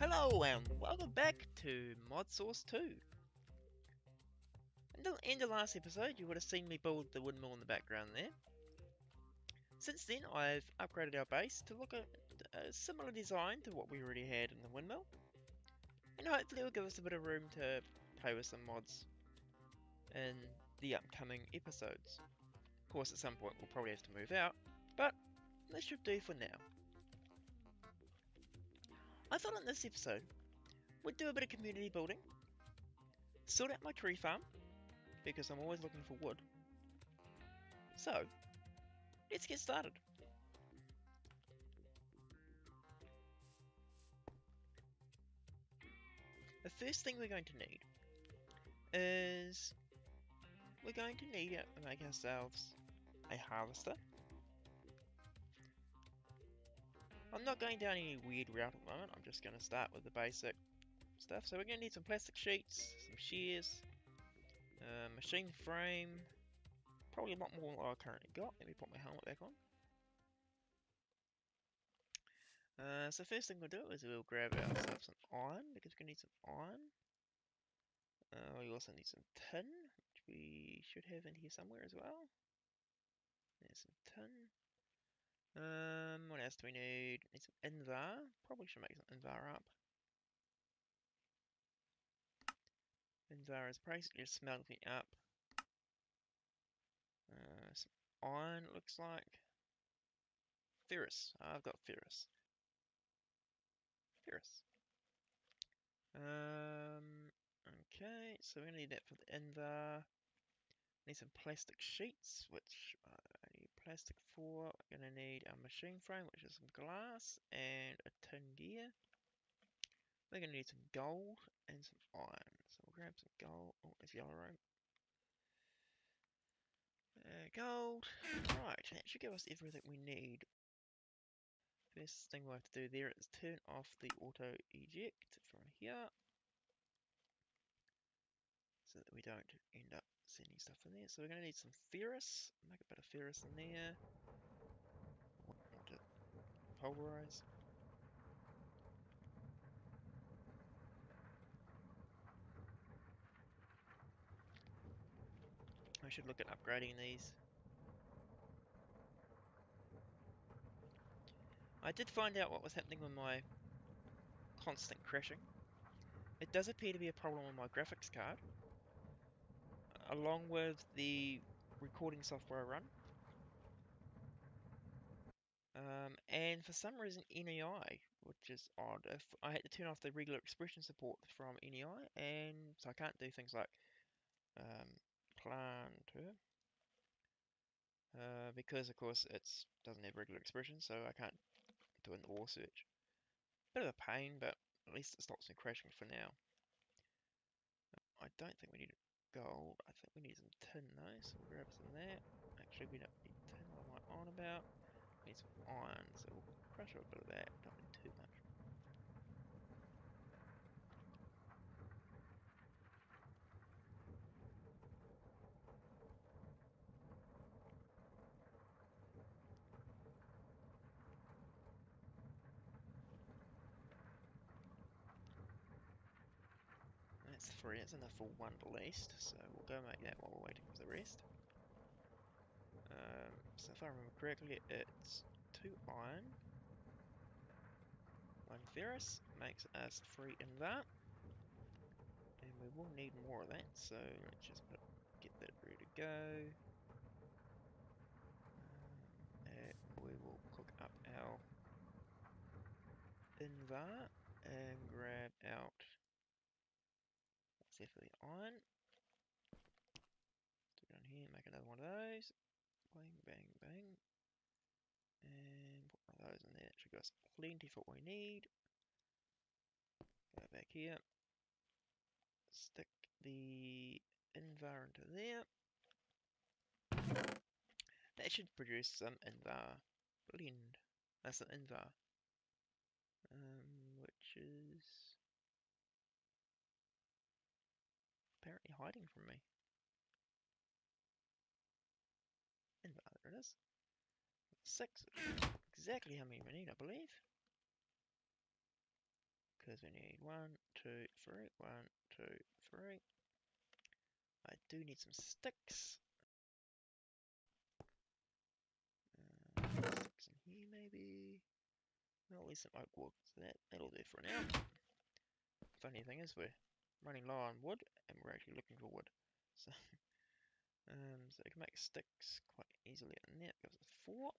Hello and welcome back to ModSauce 2. In the, in the last episode you would have seen me build the windmill in the background there. Since then I've upgraded our base to look at a similar design to what we already had in the windmill. And hopefully it'll give us a bit of room to play with some mods in the upcoming episodes. Of course at some point we'll probably have to move out, but this should do for now. I thought in this episode we'd do a bit of community building, sort out my tree farm, because I'm always looking for wood. So, let's get started. The first thing we're going to need is we're going to need to make ourselves a harvester I'm not going down any weird route at the moment, I'm just going to start with the basic stuff. So we're going to need some plastic sheets, some shears, uh, machine frame, probably a lot more than I currently got. Let me put my helmet back on. Uh, so first thing we'll do is we'll grab ourselves some iron, because we're going to need some iron. Uh, we also need some tin, which we should have in here somewhere as well. There's some tin. Um, what else do we need? Need some Invar. Probably should make some Invar up. Invar is basically just smelting up uh, some iron, it looks like. Ferrous. I've got ferrous. Ferrous. Um, okay, so we're going to need that for the Invar. Need some plastic sheets, which need plastic for. We're going to need a machine frame, which is some glass, and a tin gear. We're going to need some gold and some iron. So we'll grab some gold. Oh, it's yellow rope. Uh, gold. Right, that should give us everything we need. First thing we'll have to do there is turn off the auto eject from here. So that we don't end up sending stuff in there. So we're going to need some ferrous. Make a bit of ferrous in there. Want pulverize. I should look at upgrading these. I did find out what was happening with my constant crashing. It does appear to be a problem with my graphics card along with the recording software I run. Um, and for some reason NEI, which is odd, if I had to turn off the regular expression support from NEI, and so I can't do things like um, planter, uh, because of course it doesn't have regular expression, so I can't do an OR search. Bit of a pain, but at least it stops me crashing for now. I don't think we need gold. I think we need some tin though, so we'll grab some there. Actually, we don't need tin, what am I on about? We need some iron, so we'll crush a bit of that, need too much. Three, that's enough for one at least, so we'll go make that while we're waiting for the rest. Um, so if I remember correctly, it's two iron, one ferrous, makes us three in that. And we will need more of that, so let's just put, get that ready to go. Um, we will cook up our invar and grab out definitely on. Do down here, make another one of those. Bang, bang, bang. And put one of those in there. It should give us plenty for what we need. Go back here. Stick the invar into there. That should produce some invar blend. That's an invar. Um, which is apparently hiding from me. And there it is. Six. Exactly how many we need, I believe. Because we need one, two, three, one, two, three. I do need some sticks. Uh, sticks in here maybe. Well, at least some oak wood, so that, that'll do for now. Funny thing is, we're running low on wood, and we're actually looking for wood. So, um, so we can make sticks quite easily, and gives us four.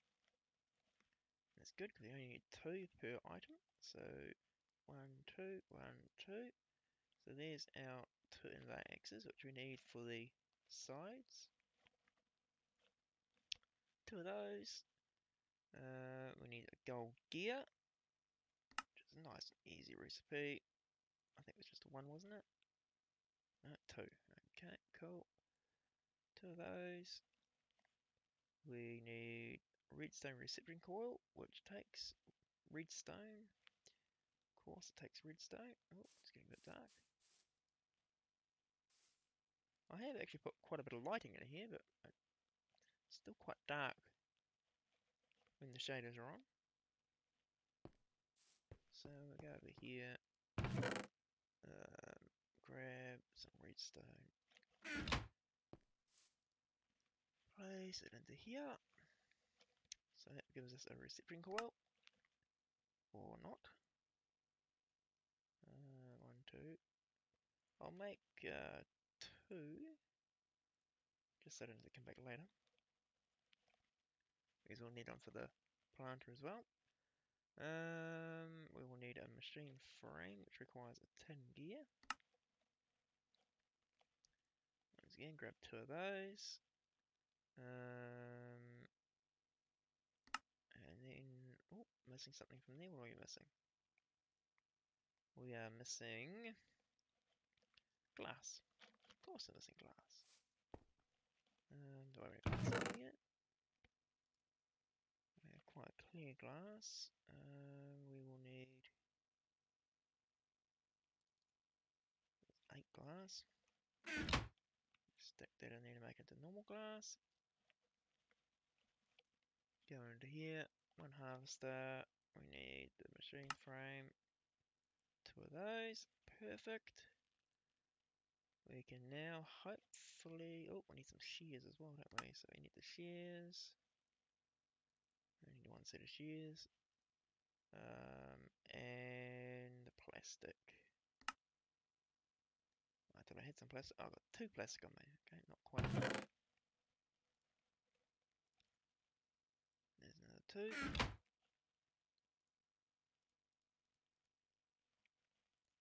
That's good, because we only need two per item. So, one, two, one, two. So there's our two Invar axes, which we need for the sides. Two of those. Uh, we need a gold gear, which is a nice and easy recipe. I think it was just one, wasn't it? Two. Okay, cool. Two of those. We need redstone reception coil, which takes redstone. Of course, it takes redstone. Oh, it's getting a bit dark. I have actually put quite a bit of lighting in here, but it's still quite dark when the shaders are on. So we go over here, um, grab some redstone, place it into here. So that gives us a reception coil, or not. Uh, one, two. I'll make uh, two, just so I don't to come back later. Because we'll need one for the planter as well. Um, we will need a machine frame, which requires a tin gear. Once again, grab two of those. Um, and then, oh, missing something from there. What are we missing? We are missing glass. Of course we're missing glass. Um, do I have glass in here? We have quite clear glass. Uh, we will need eight glass. Stick that in there to make it the normal glass. Go into here, one harvester. We need the machine frame. Two of those, perfect. We can now hopefully, oh, we need some shears as well, don't we? So we need the shears. Need one set of shears. Um, and the plastic. I thought I had some plastic. Oh, I've got two plastic on me. Okay, not quite. There's another two.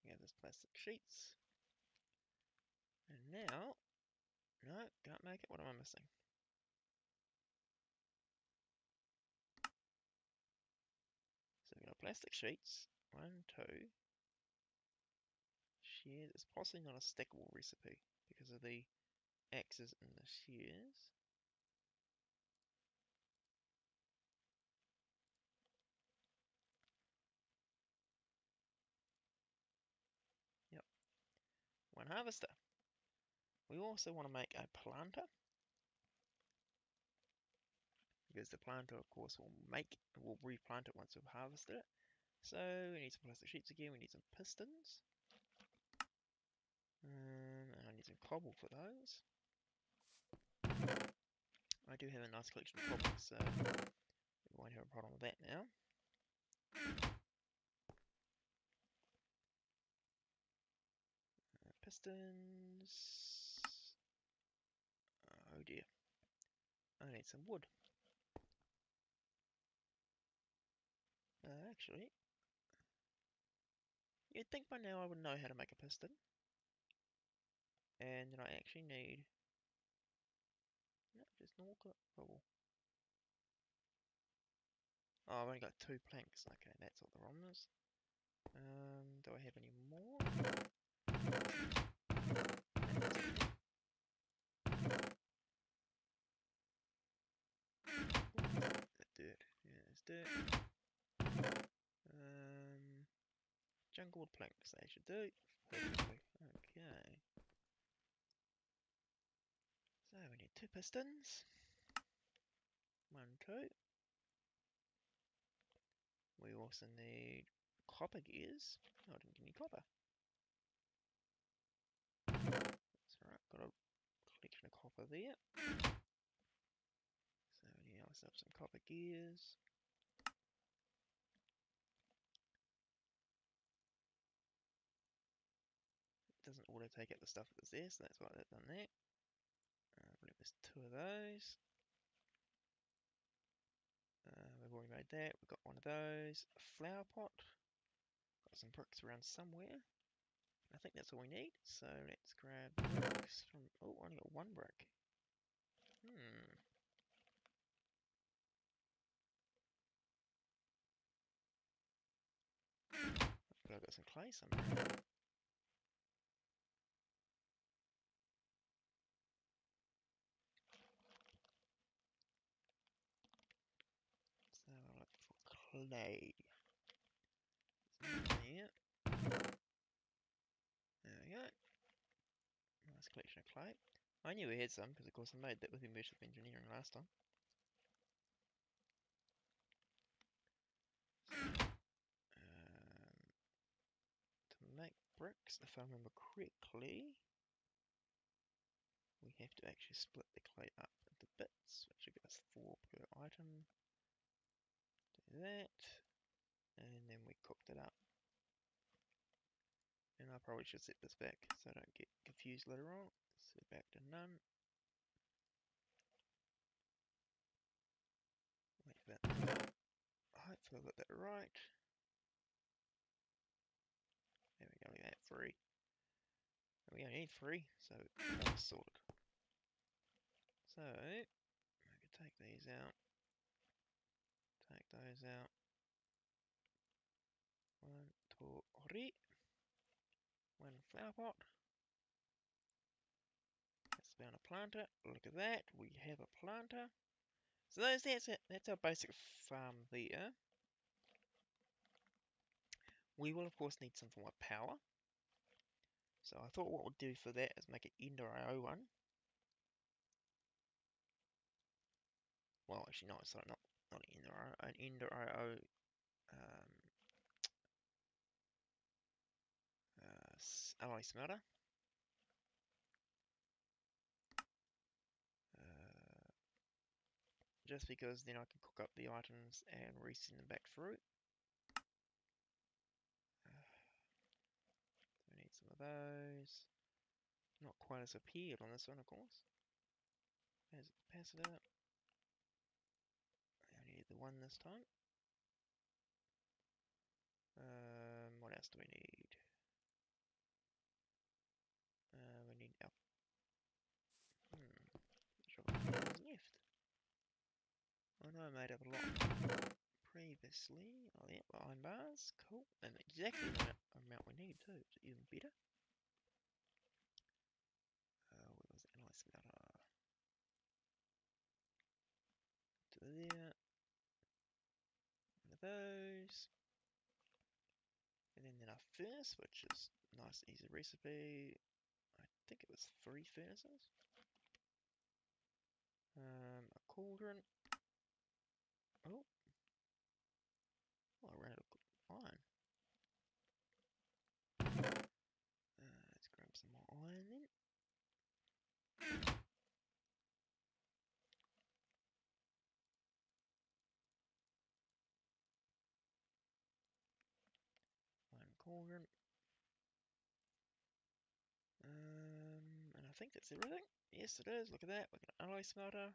We have plastic sheets. And now, no, can't make it. What am I missing? So we've got plastic sheets. One, two. Shears. It's possibly not a stackable recipe because of the axes and the shears. Yep. One harvester. We also want to make a planter because the planter of course will make will replant it once we've harvested it. So we need some plastic sheets again, we need some pistons. Um, and I need some cobble for those. I do have a nice collection of cobble, so we won't have a problem with that now. Uh, pistons. Oh dear. I need some wood. Uh, actually, you'd think by now I would know how to make a piston. And then I actually need... Just normal cobble. Oh, I've only got two planks. Okay, that's what the problem is. Um, do I have any more? dirt. Yeah, it's dirt. Um, jungle planks they should do. Okay. So we need two pistons. One, two. We also need copper gears. Oh, I didn't get any copper. That's alright, got a collection of copper there. So I set up some copper gears. Doesn't take out the stuff that's there, so that's why they've done that. Uh, there's two of those. Uh, we've already made that. We've got one of those. A flower pot. Got some bricks around somewhere. I think that's all we need. So let's grab bricks from. Oh, I only got one brick. Hmm. I've got some clay somewhere. So I'll look clay. There. We go. Nice collection of clay. I knew we had some because of course I made that with immersive engineering last time. Um, to make bricks, if I remember correctly, we have to actually split the clay up into bits, which will give us four per item. That, and then we cooked it up. And I probably should set this back so I don't get confused later on. Set it back to none. For that. Hopefully I got that right. There we go, we three. And we only need three, so that's sorted. So, I could take these out. Take those out. One, two, three. One flower pot. That's bound a planter. Look at that. We have a planter. So those that's it. That's our basic farm there. We will of course need some form of power. So I thought what we'll do for that is make an Ender IO one. Well, actually, no, sorry, not not an Ender IO, an Ender IO um, uh, alloy smelter. Uh, just because then I can cook up the items and resend them back through. We need some of those. Not quite as appeared on this one, of course. There's a capacitor. I only need the one this time. Um, what else do we need? Uh, we need our. Hmm. Not sure left. I know I made up a lot previously. Oh, yeah, iron bars. Cool. And exactly the amount- we need too. So even better. Uh, where was that nice smelter? To there. Those. And then, then our furnace, which is nice, easy recipe. I think it was three furnaces. Um, a cauldron. Oh. Oh, I ran out of iron. Uh, let's grab some more iron then. Um, and I think that's everything. Yes, it is. Look at that. We got an alloy smelter.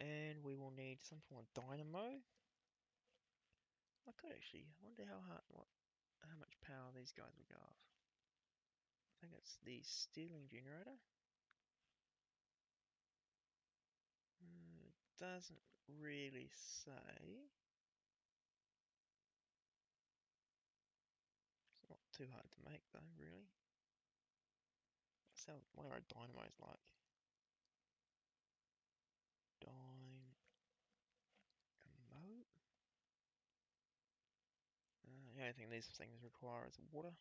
And we will need some form of dynamo. I could actually. I wonder how hard, what, how much power these guys will go off. I think it's the Stirling generator. Hmm, it doesn't really say. Too hard to make though, really. So, what are dynamos like? Dynamo. Uh, the only thing these things require is water.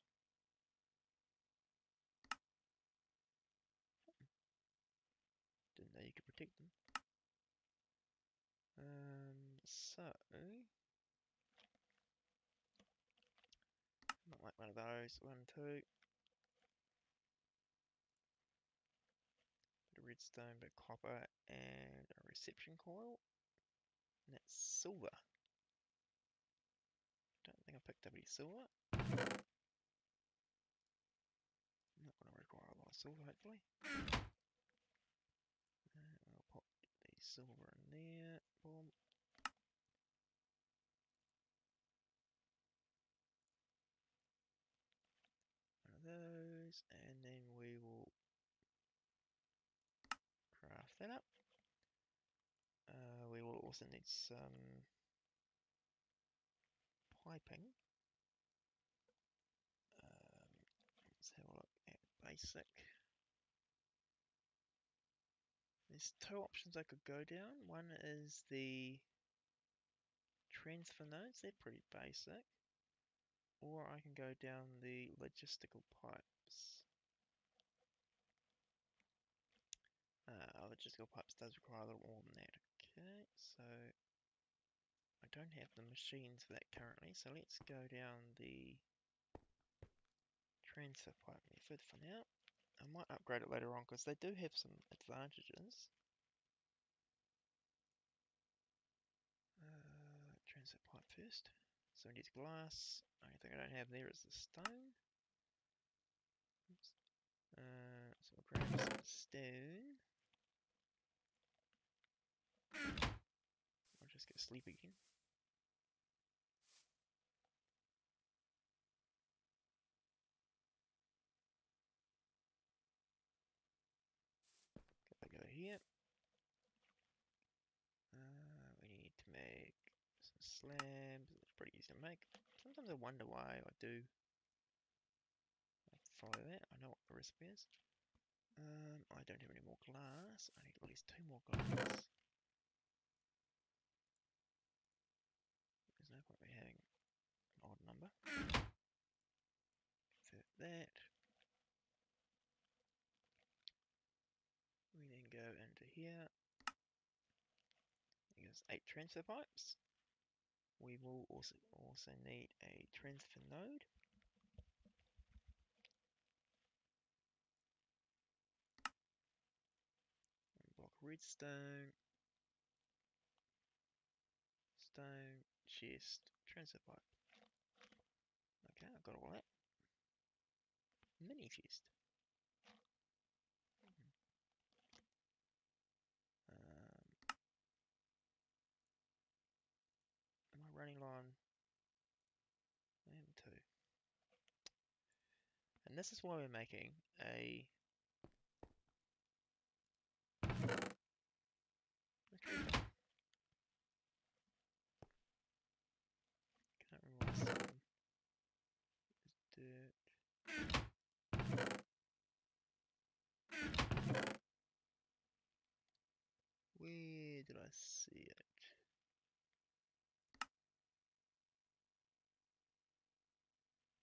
Didn't know you could protect them. Um, so one of those, one, two. Bit of redstone, bit of copper, and a reception coil. And that's silver. Don't think I picked up any silver. Not going to require a lot of silver, hopefully. Uh, I'll pop the silver in there. Boom. One of and then we will craft that up. Uh, we will also need some piping. Um, let's have a look at basic. There's two options I could go down. One is the transfer nodes, they're pretty basic. Or I can go down the logistical pipes. Uh, logistical pipes does require a little more than that. Okay, so I don't have the machines for that currently, so let's go down the transfer pipe method for now. I might upgrade it later on because they do have some advantages. Uh, transfer pipe first. So it needs glass. Only thing I don't have there is the stone. Uh, so we'll grab some stone. I'll just get sleep again. go here. Uh, we need to make some slabs. It's pretty easy to make. Sometimes I wonder why I do follow. I know what the recipe is. Um, I don't have any more glass. I need at least two more glass. There's no point me having an odd number. Convert that. We then go into here. There's eight transfer pipes. We will also also need a transfer node. One block redstone. Stone, chest, transfer pipe. Okay, I've got all that. Mini chest. Um am I running on M2. And this is why we're making a Can't remember what dirt. Where did I see it?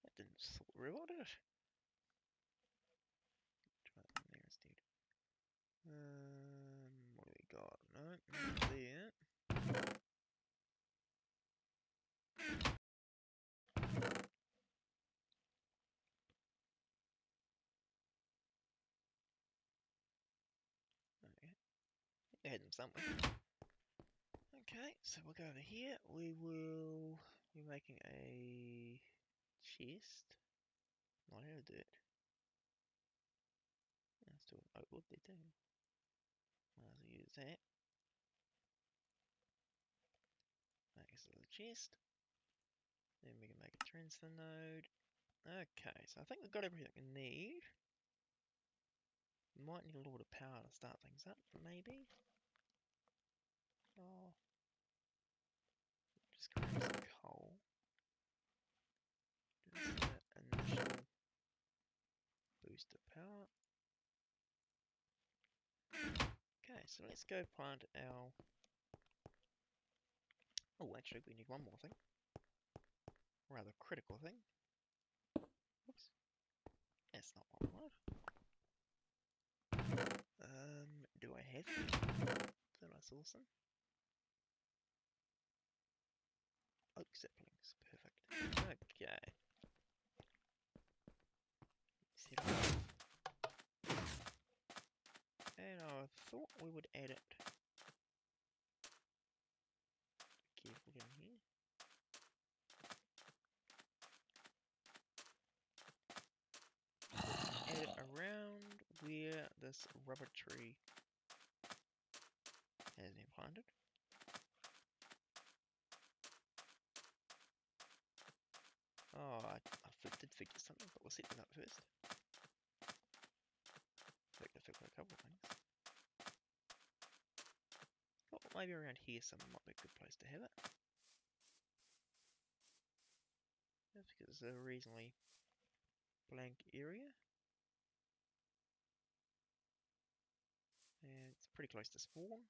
I didn't reload it. Try that there instead. Um, what do we got? No. Okay. Somewhere. Okay, so we'll go over here. We will be making a chest. Not out of dirt. Let's do an outlook there too. Might as well use that. Next to the chest. Then we can make a transfer node. Okay, so I think we've got everything we need. Might need a little bit of power to start things up, maybe. Oh. Just grab some coal initial boost of power. Okay, so let's go plant our... Oh, actually, we need one more thing. Rather critical thing. Oops. That's not what I wanted. Um, do I have Then That's awesome. Oak saplings, perfect. Okay. And I thought we would add it. Careful down here. Add it around where this rubber tree has been planted. Oh, I, I did figure something, but we'll set that up first. In fact, I figured a couple of things. Thought maybe around here somewhere might be a good place to have it. That's because it's a reasonably blank area. It's pretty close to spawn.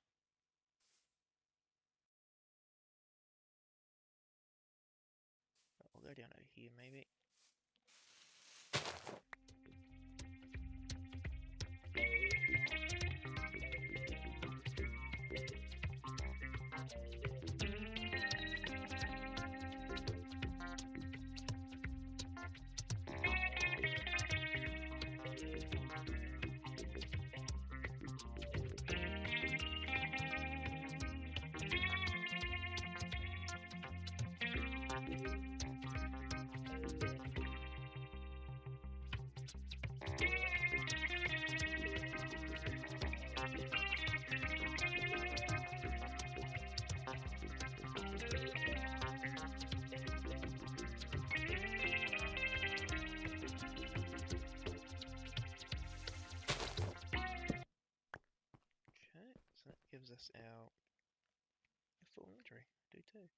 Too.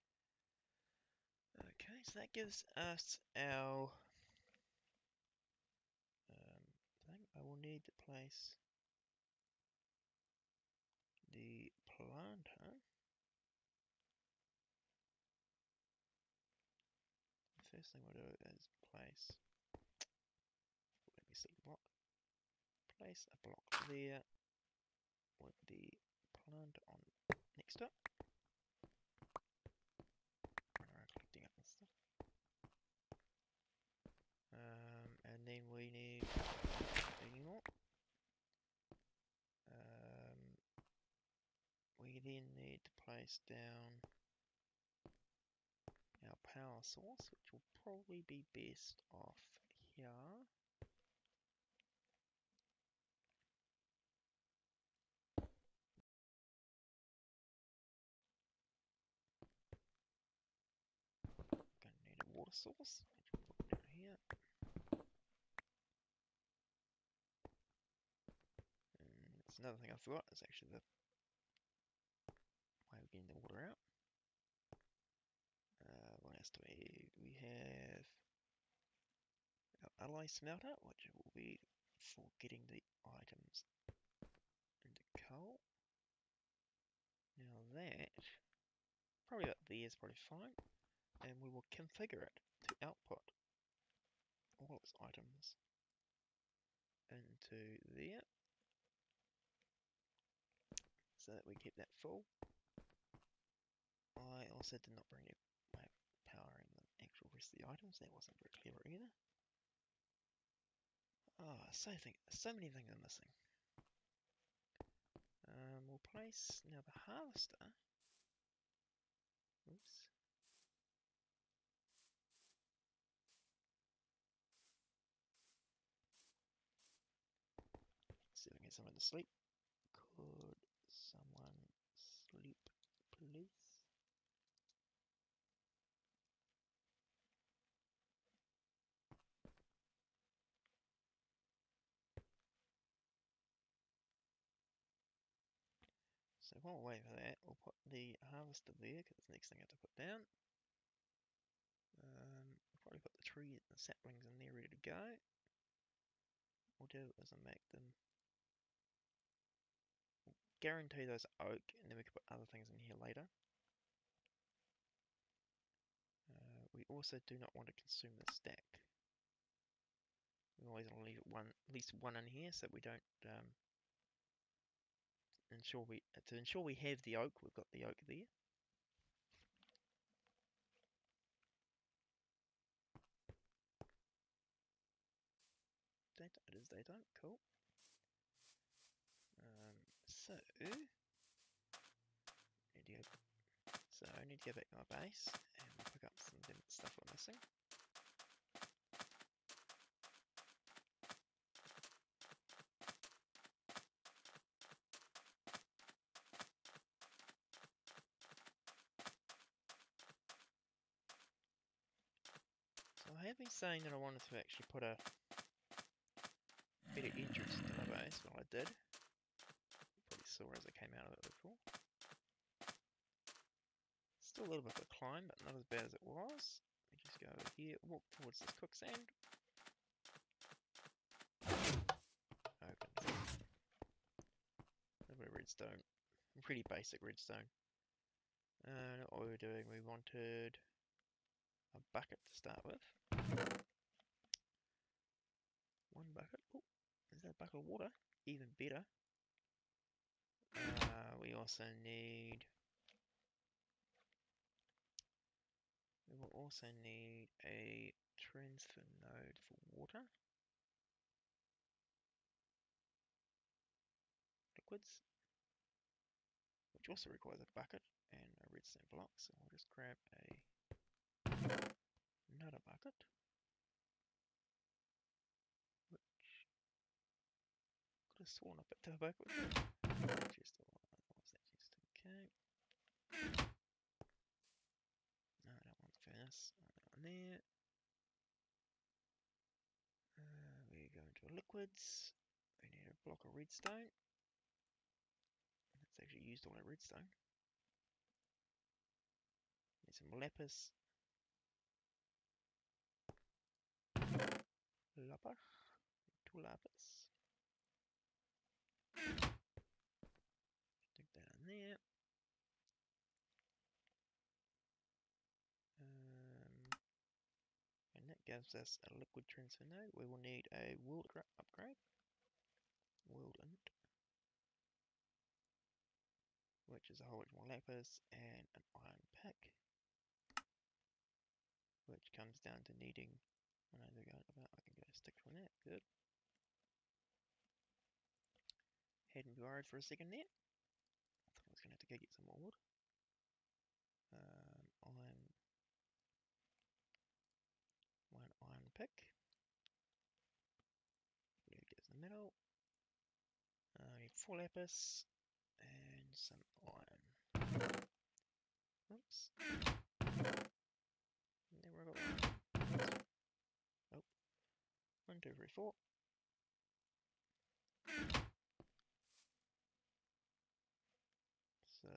Okay, so that gives us our um, thing. I will need to place the planter. First thing we'll do is place. Let me see block. Place a block there with the plant on next to it. Alright, collecting up and stuff. Um, we need any more. Um, we then need to place down our power source, which will probably be best off here. Gonna need a water source, which we'll put down here. And it's another thing I forgot is actually the way of getting the water out. Uh, what else do we we have our alloy smelter, which will be for getting the items into coal. Now that probably about there is probably fine and we will configure it to output all its items into there so that we keep that full. I also did not bring my power in the actual rest of the items, that wasn't very clever either. Ah, so thing, so many things are missing. Um, we'll place now the harvester. Oops. See if I can get someone to sleep. Could someone sleep, please? So while we're waiting for that, we'll put the harvester there, because it's the next thing I have to put down. Um, we'll probably put the tree and the saplings in there ready to go. What we'll do is I'll make them guarantee those oak, and then we can put other things in here later. Uh, we also do not want to consume the stack. We always want to leave one, at least one in here, so we don't um, ensure we to ensure we have the oak. We've got the oak there. Don't it is daytime. Cool. So need to go, so I need to go back to my base and pick up some different stuff we're missing. So I have been saying that I wanted to actually put a better entrance to my base, well I did. Sore as I came out of it before. Still a little bit of a climb, but not as bad as it was. Let me just go over here, walk towards this quicksand. Open. A bit of redstone. Pretty basic redstone. And what we were doing, we wanted a bucket to start with. One bucket. Oh, is that a bucket of water? Even better. Uh, we also need. We will also need a transfer node for water. Liquids. Which also requires a bucket and a redstone block, so I'll just grab a another bucket. Could have sworn I picked a bucket. Just the one. What's that? Just okay. No, I don't want furnace. That one there. Uh, we go into liquids. We need a block of redstone. That's actually used all that redstone. Need some lapis. Lapis. Two lapis. Stick that in there. Um, and that gives us a liquid transfer node. We will need a world upgrade. World int. Which is a whole bunch more lapis and an iron pick. Which comes down to needing I go about I can get a stick from that, good. Head and borrowed for a second there. I was gonna have to go get some more wood. Um, iron one iron pick. There it gets in the middle. Uh, need four lapis and some iron. Oops. Never got one. Oh. One, two, three, four. So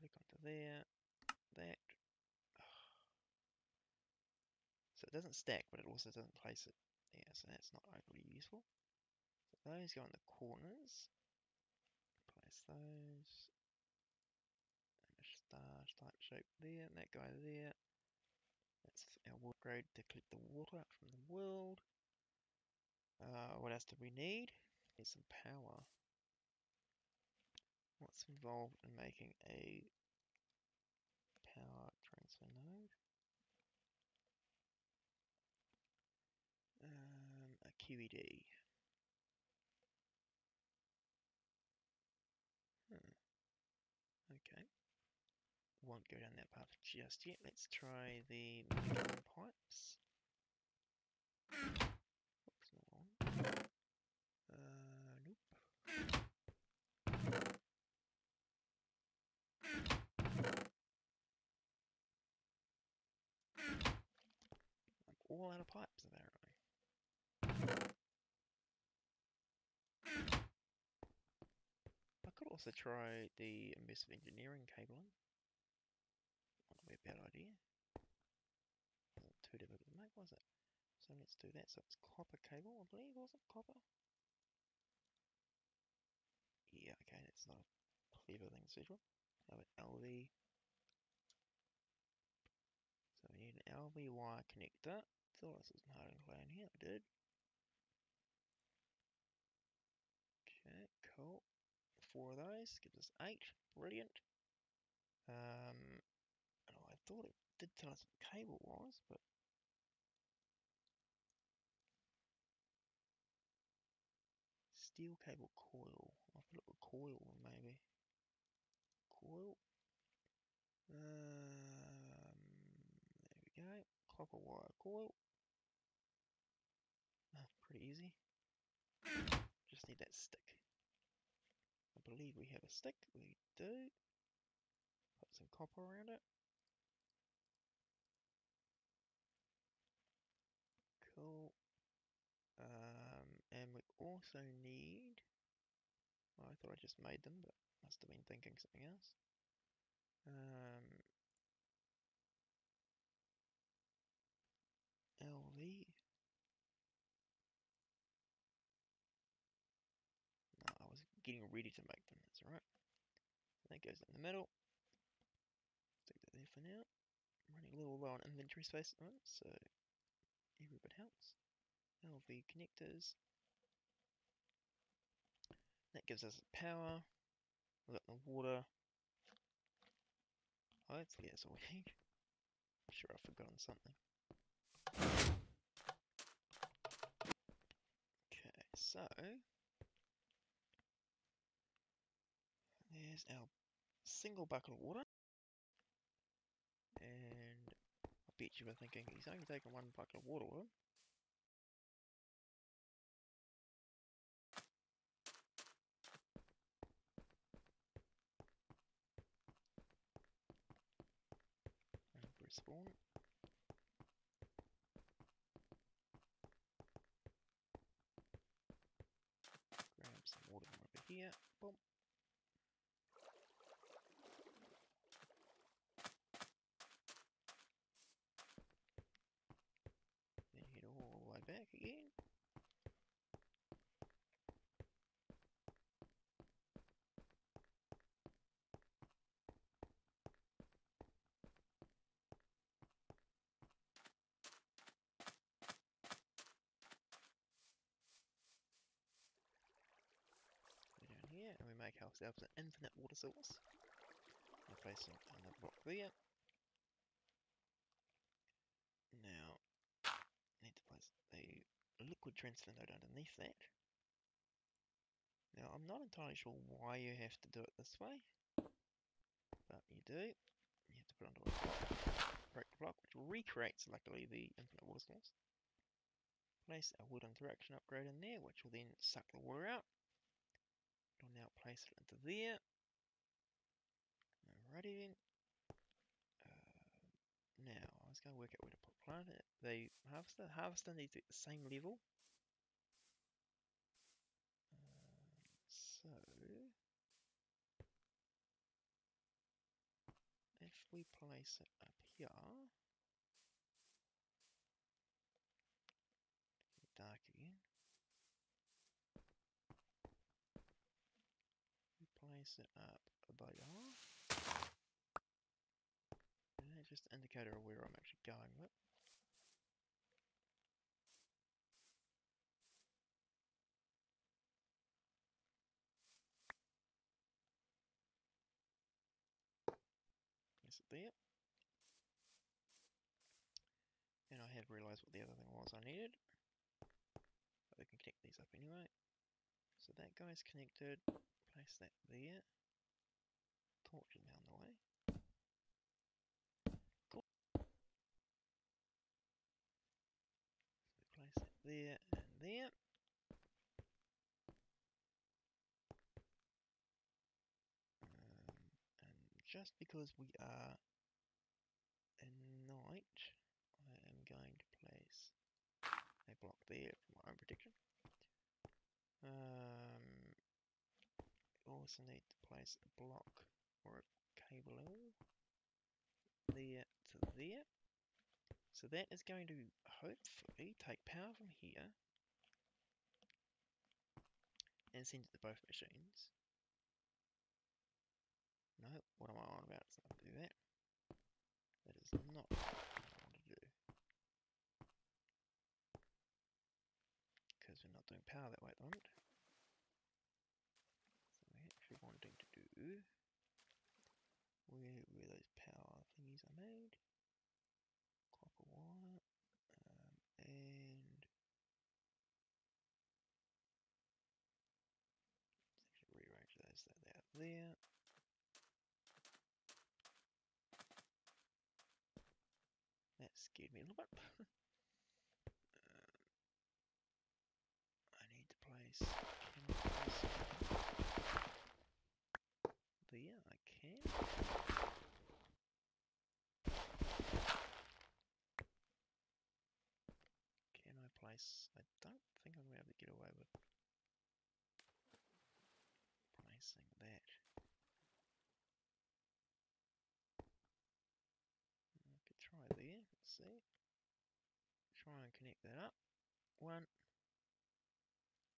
click onto there, that. So it doesn't stack, but it also doesn't place it there, so that's not overly useful. So those go in the corners. Place those. And a star type shape there, and that guy there. That's our water grade to collect the water from the world. Uh, what else do we need? Need some power. What's involved in making a power transfer node? Um, a QED. Hmm. Okay. Won't go down that path just yet. Let's try the pipes. Oops, not on. Uh, nope. All out of pipes, apparently. I could also try the immersive engineering cabling. Be a bad idea. Wasn't too difficult to make, was it? So let's do that. So it's copper cable, I believe, was it? Copper? Yeah, okay, that's not a clever thing to do. How about LV? So we need an LV wire connector. Thought this was hard and clay in here, I did. Okay, cool. Four of those gives us eight. Brilliant. Um, I thought it did tell us what the cable was, but Steel cable coil. I'll put it with coil maybe. Coil. Um, there we go. Copper wire coil. Pretty easy. Just need that stick. I believe we have a stick. We do. Put some copper around it. Cool. Um, and we also need. I thought I just made them, but must have been thinking something else. Um, LV. Getting ready to make them. That's right. That goes in the middle. Stick that there for now. I'm running a little low on inventory space at the moment, so every bit helps. LV connectors. That gives us power. We've got the water. Hopefully that's all we need. I'm sure I've forgotten something. Okay, so there's our single bucket of water. And I bet you were thinking he's only taken one bucket of water with him. And respawn. Grab some water from over here. Boom. Then head all the way back again. Go down here and we make ourselves an infinite water source. We're placing another block there. Now, need to place a liquid transfer node underneath that. Now, I'm not entirely sure why you have to do it this way, but you do. You have to put onto a break block, which recreates, luckily, the infinite water source. Place a world interaction upgrade in there, which will then suck the water out. It'll now place it into there. Alrighty then. Uh, now, Was work out where to put plant it. The harvester, harvester needs at the same level. Um, so, if we place it up here, dark again. We place it up about here. And that's just an indicator of where I'm actually going with. Place it there. And I had realised what the other thing was I needed. But we can connect these up anyway. So that guy's connected. Place that there. Torch is down the way. Cool. So place that there and there. Um, and just because we are in night, I am going to place a block there for my own protection. Um, also need to place a block or a cable there to there. So that is going to hopefully take power from here and send it to both machines. No, what am I on about? It's not to do that. That is not what I want to do. Because we're not doing power that way at the moment. So we're actually wanting to do where where those power thingies are made. Copper wire. Um, and there. That scared me a little bit. Um, I need to place. Place there? I can. Can I place? I don't think I'm gonna be able to get away with placing that. I could try there, let's see. Try and connect that up. One,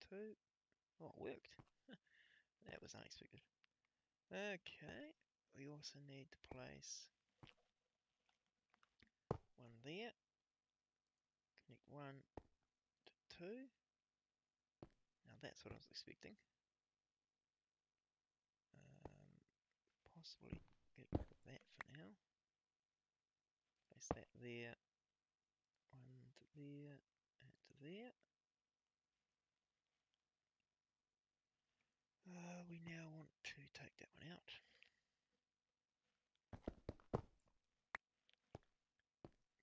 two. Oh, it worked. that was unexpected. Okay, we also need to place one there. Connect one to two. Now that's what I was expecting. Possibly get rid of that for now. Place that there. One to there and to there. Uh, we now want to take that one out.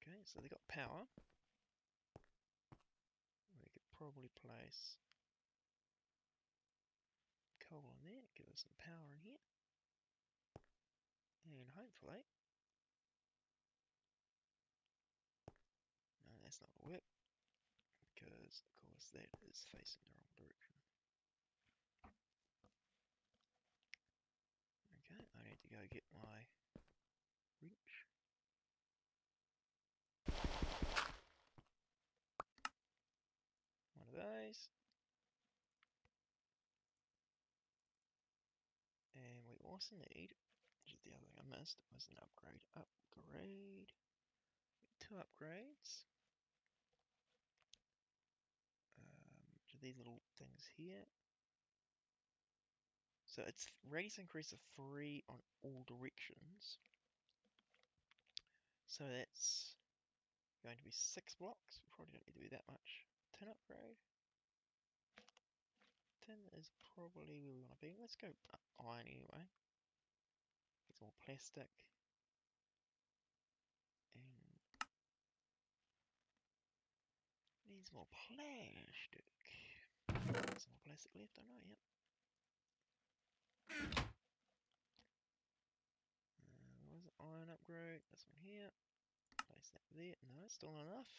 Okay, so they got power. We could probably place coal in there, give us some power in here. Hopefully... No, that's not going whip. Because, of course, that is facing the wrong direction. Okay, I need to go get my wrench. One of those. And we also need, which is the other thing I missed, was an upgrade. Upgrade. Two upgrades. Um, these little things here. So it's radius increase of 3 on all directions. So that's going to be 6 blocks. We probably don't need to be that much. tin upgrade. 10 is probably where we want to be. Let's go iron anyway. It's more plastic. And needs more plastic. Some more plastic left, I know, yep. Uh, was it iron upgrade? This one here. Place that there. No, it's still not enough.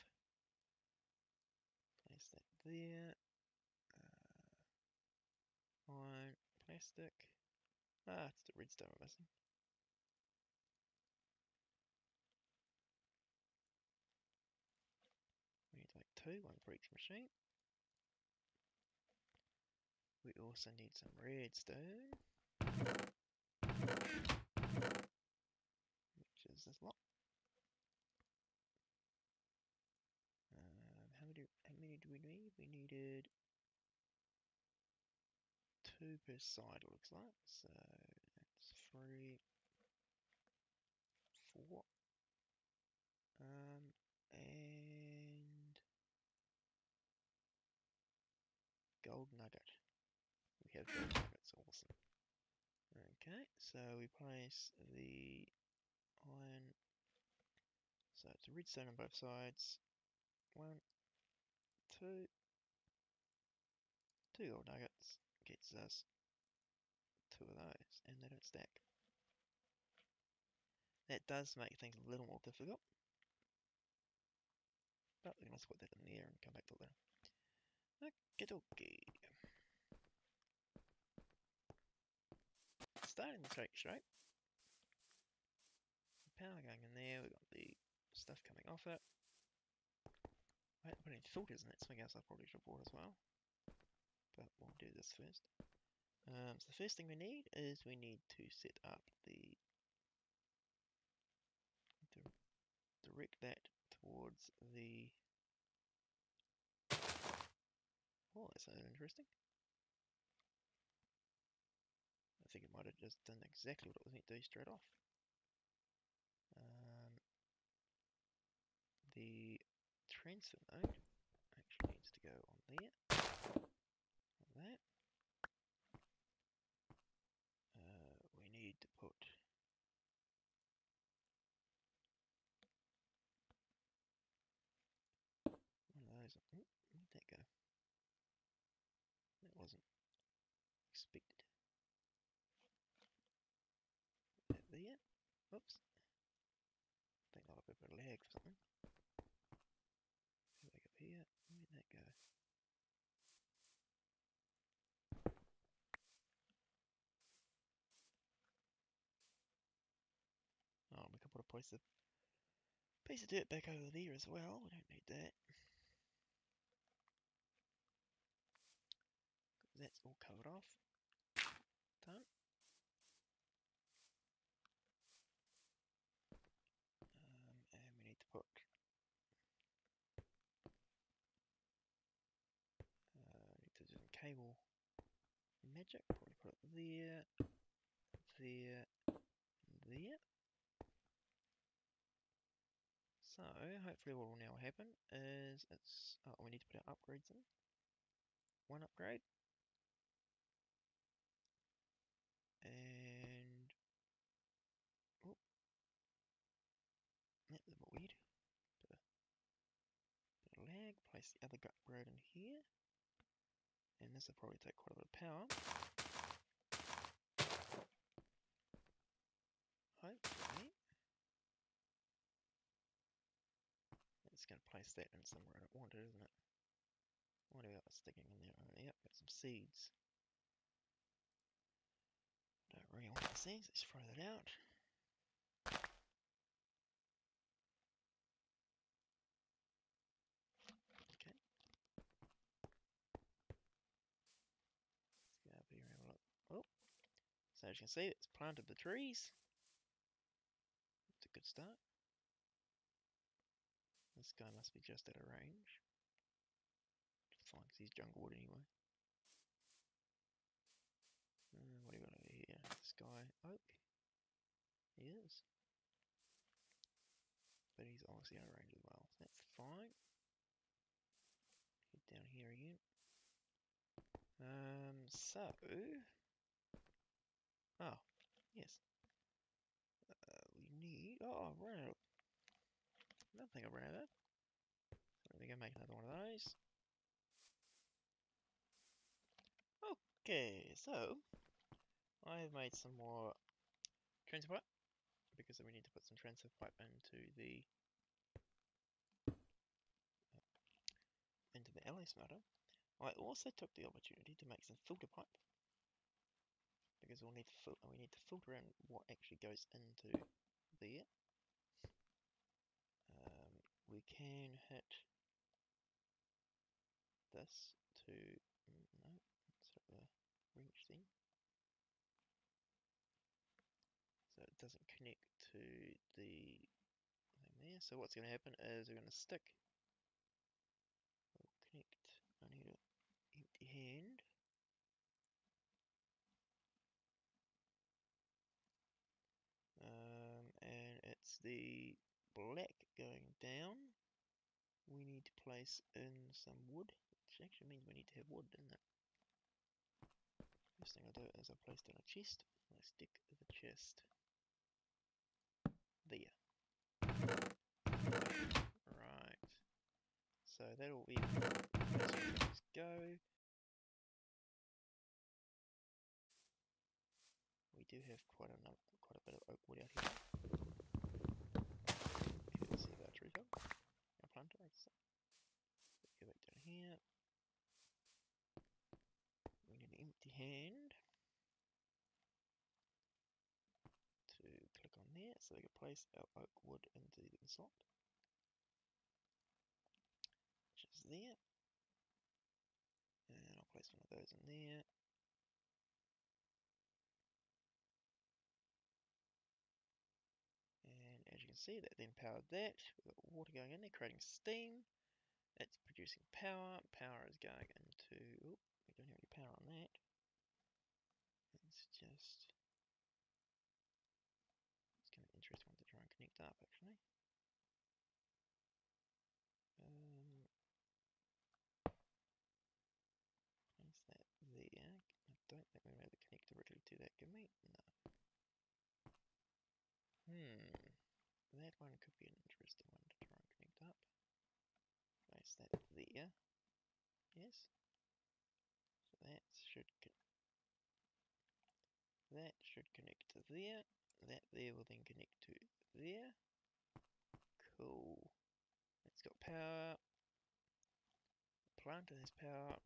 Place that there. Uh, iron, plastic. Ah, it's the redstone we're missing. We need like one for each machine. We also need some redstone. Which is this lot. Um, how many? How many do we need? We needed two per side. It looks like so. That's three, four, um, gold nugget. We have gold nuggets. Awesome. Okay, so we place the iron. So it's a redstone on both sides. One, two, two gold nuggets gets us two of those, and they don't stack. That does make things a little more difficult. But we can also put that in there and come back to it Okay, okay. starting the straight right? Power going in there, we've got the stuff coming off it. Haven't put any filters that, something else I probably should bought as well. But we'll do this first. Um, so the first thing we need is we need to set up the direct that towards the oh that interesting I think it might have just done exactly what it was meant to do straight off. Um, the transfer node actually needs to go on there, on that. put one of those. Oh, where'd that go? That wasn't expected. That there. Oops. I think I'll have a bit of lag or something. Back up here. Where'd that go? Oh, we can put a piece of piece of dirt back over there as well. We don't need that. That's all covered off. Done. Um, and we need to put uh, need do magic. Probably put it there, there, there. So hopefully what will now happen is it's oh we need to put our upgrades in. One upgrade. And oh that's a bit weird. Bit of lag. Place the other upgrade in here. And this will probably take quite a bit of power. Hopefully It's going to place that in somewhere I don't want it, isn't it? What got sticking in there? Oh, yep, got some seeds. Don't really want the seeds, let's throw that out. Okay. Let's go up here and have a look. Oh, so as you can see, it's planted the trees. It's a good start. This guy must be just out of range. Fine, because he's jungle wood anyway. Uh, what do you got over here? This guy, oak. He is. But he's obviously out of range as well, that's fine. Head down here again. Um, so... Oh, yes. Uh, we need... Oh, right out Nothing around it. We're gonna make another one of those. Okay, so I've made some more transfer pipe because we need to put some transfer pipe into the into the alloy smelter. I also took the opportunity to make some filter pipe because we'll need to we need to filter in what actually goes into there. We can hit this to mm, no wrench thing. So it doesn't connect to the thing there. So what's going to happen is we're going to stick we'll connect I need an empty hand um, and the black going down, we need to place in some wood, which actually means we need to have wood, doesn't it? First thing I do is I place down a chest, I stick the chest there. Right. So that'll be let's go. We do have quite a quite a bit of oak wood out here. So go back down here. We need an empty hand to click on there so we can place our oak wood into the slot. Which is there. And I'll place one of those in there. And as you can see that then powered that. We've got water going in there, creating steam. It's producing power. Power is going into. Oh, we don't have any power on that. Just. It's kind of interesting to try and connect up actually. Um, place that there. I don't think we're able to connect directly to that, we? No. Hmm. That one could be an interesting one to try and connect up. Place that there. Yes. So that should that should connect to there. That there will then connect to there. Cool. It's got power. The planter has power.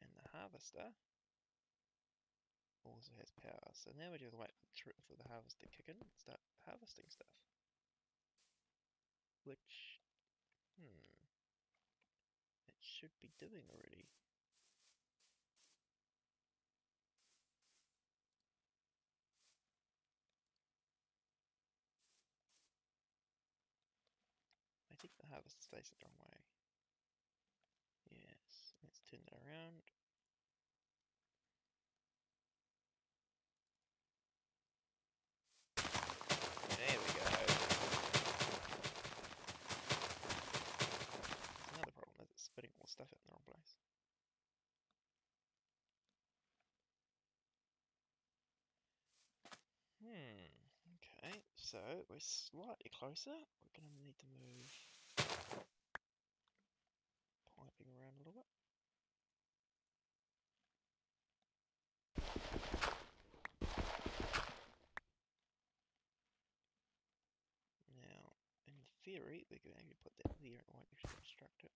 And the harvester also has power. So now we just wait for the harvester to kick in and start harvesting stuff. Which, hmm, it should be doing already. Think the harvest stays the wrong way. Yes, let's turn that around. There we go. another problem, is it's spitting all stuff out in the wrong place. Hmm, okay, so we're slightly closer. We're going to need to move piping around a little bit. Now, in theory, we could actually put that there and actually obstruct it.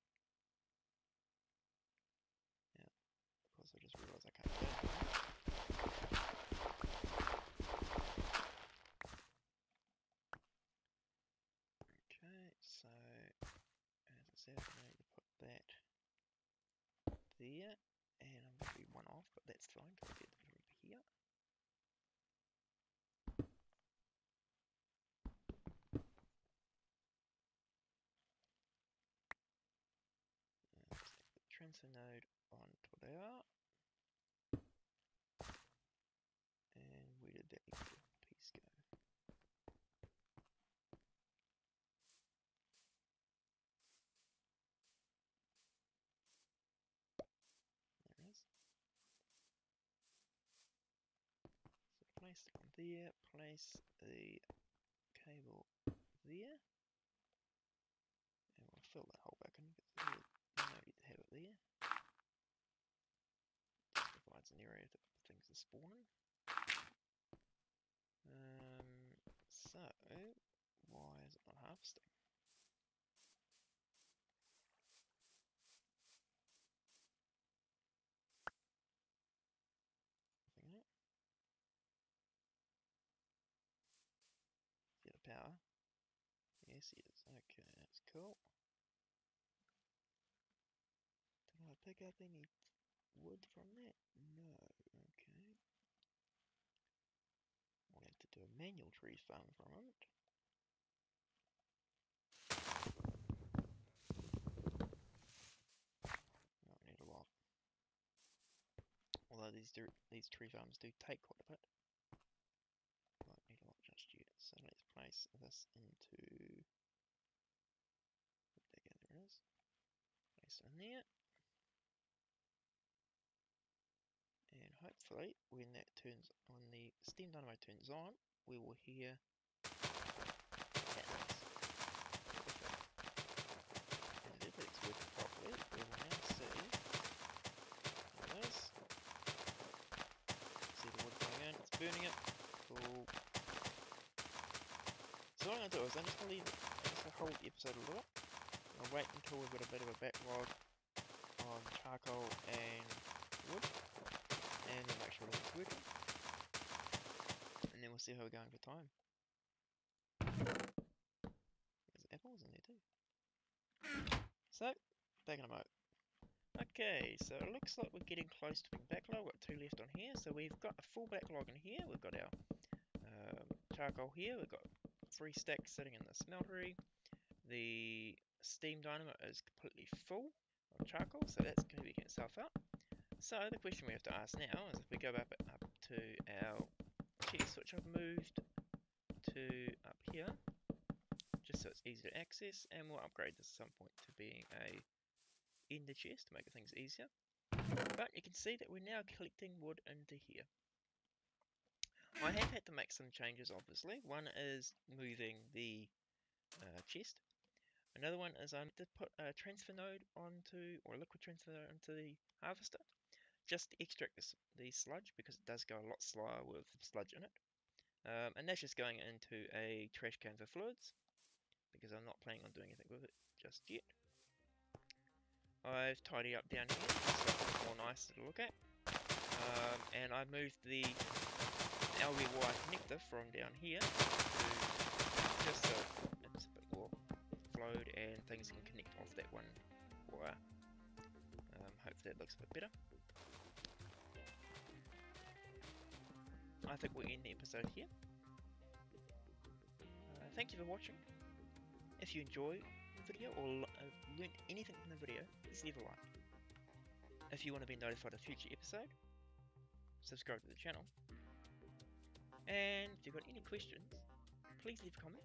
Yeah, of course I just realised I can't do that. said I need to put that there, and I'm going to be one off, but that's fine because I get it over here. transfer node onto there. And where did that piece go? place there, place the cable there, and we'll fill that hole back in because you know you have it there. Just provides an area for things to spawn in. Um, so, why is it not harvesting? power. Yes, he is. Okay, that's cool. Did I pick up any wood from that? No. Okay. I'll have to do a manual tree farm for a moment. Not need a lot. Although these do, these tree farms do take quite a bit Not need a lot just yet. So let's place this into again there it is. And hopefully when that turns on the steam dynamo turns on, we will hear that. And if it's working properly, we will now see what it is. See the wood going in, it's burning it. Cool. So what I'm going to do is I'm just going to leave hold the episode a little. I'll wait until we've got a bit of a backlog on charcoal and wood. And then make sure it's working. And then we'll see how we're going for time. There's apples in there too. So, taking them out. Okay, so it looks like we're getting close to being backlog. We've got two left on here. So we've got a full backlog in here. We've got our um, charcoal here. We've got three stacks sitting in the smeltery. The steam dynamo is completely full of charcoal, so that's going to be getting itself up. So the question we have to ask now is if we go up, up to our chest, which I've moved to up here, just so it's easy to access, and we'll upgrade this at some point to being a ender chest to make things easier. But you can see that we're now collecting wood into here. I have had to make some changes, obviously. One is moving the uh, chest. Another one is I need to put a transfer node onto, or a liquid transfer onto the harvester, just to extract this, the sludge, because it does go a lot slower with sludge in it. Um, and that's just going into a trash can for fluids, because I'm not planning on doing anything with it just yet. I've tidied up down here, so it's more nice to look at. Um, and I've moved the LVY connector from down here to just so and things can connect off that one wire. Um, hopefully it looks a bit better. I think we'll end the episode here. Uh, thank you for watching. If you enjoy the video or uh, learned anything from the video, please leave a like. If you want to be notified of future episode, subscribe to the channel. And if you've got any questions, please leave a comment.